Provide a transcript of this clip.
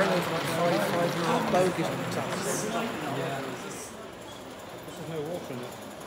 ring with like five, five and a half bogeys on the top. Yeah. There's no water in it.